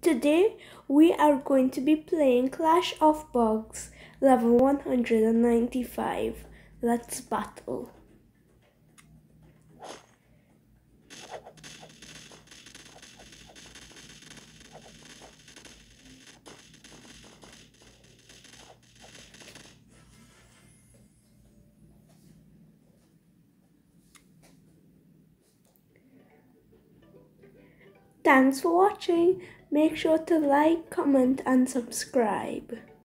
Today we are going to be playing Clash of Bugs level 195. Let's battle. Thanks for watching. Make sure to like, comment and subscribe.